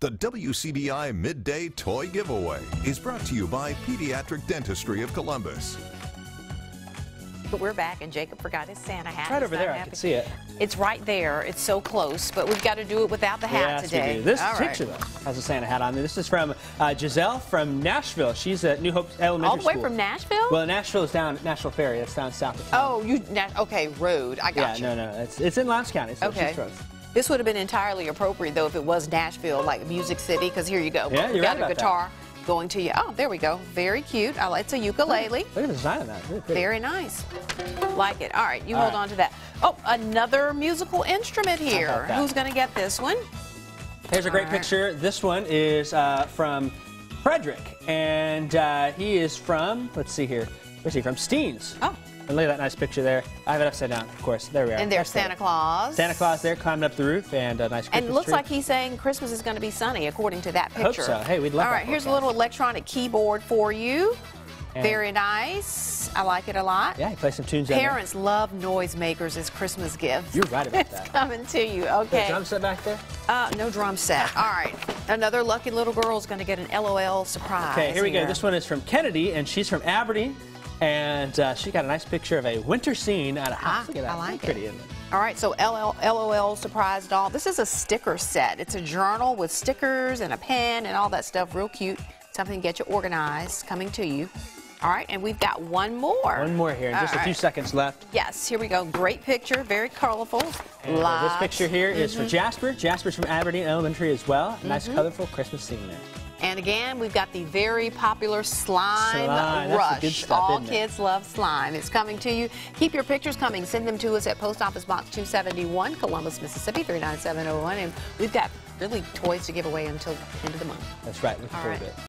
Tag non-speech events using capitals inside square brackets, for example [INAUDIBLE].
The WCBI Midday Toy Giveaway is brought to you by Pediatric Dentistry of Columbus. But we're back, and Jacob forgot his Santa hat. It's right over not there. I can see it. It's right there. It's so close, but we've got to do it without the hat yes, today. we do. This All right. picture, though, has a Santa hat on there. This is from uh, Giselle from Nashville. She's at New Hope Elementary All the way School. from Nashville? Well, Nashville is down at Nashville Ferry. That's down south of town. oh, you. Na- okay, road. I yeah, got you. Yeah, no, no. It's, it's in Lowndes County. So Okay. This would have been entirely appropriate though if it was Nashville, like Music City, because here you go. Yeah, you're got right a about that. guitar going to you. Oh, there we go. Very cute. I like it's a ukulele. Look at the design of that. Really. Very nice. Like it. All right, you All hold right. on to that. Oh, another musical instrument here. Who's going to get this one? Here's a great right. picture. This one is uh, from Frederick, and uh, he is from, let's see here, where's he from? Steens. Oh. And look at that nice picture there. I have it upside down, of course. There we are. And there's Santa Claus. Santa Claus there climbing up the roof, and a nice Christmas And it looks tree. like he's saying Christmas is going to be sunny, according to that picture. hope so. Hey, we'd love All right, here's a little electronic keyboard for you. And- Very nice. I like it a lot. Yeah, he plays some tunes. Parents love noisemakers as Christmas gifts. You're right about it's that. coming to you. The Okay. drum set back there. Uh, no drum set. [LAUGHS] All right. Another lucky little girl is going to get an LOL surprise. Okay, here we go. This one is from Kennedy, and she's from Aberdeen, and uh, she got a nice picture of a winter scene at a house. Ah, Look at that. I like pretty, it. All right, so LL, LOL surprise doll. This is a sticker set. It's a journal with stickers and a pen and all that stuff. Real cute. Something to get you organized. Coming to you. All right, and we've got one more. One more here, All just a few seconds left. Yes, here we go. Great picture, very colorful. Uh, this picture here is for Jasper. Jasper's from Aberdeen Elementary as well. Nice, Mm-hmm. colorful Christmas scene there. And again, we've got the very popular slime, Slime, rush. stuff, All kids love slime. It's coming to you. Keep your pictures coming. Send them to us at Post Office Box 271, Columbus, Mississippi 39701. And we've got really toys to give away until the end of the month. That's right. Looking All forward right. to it.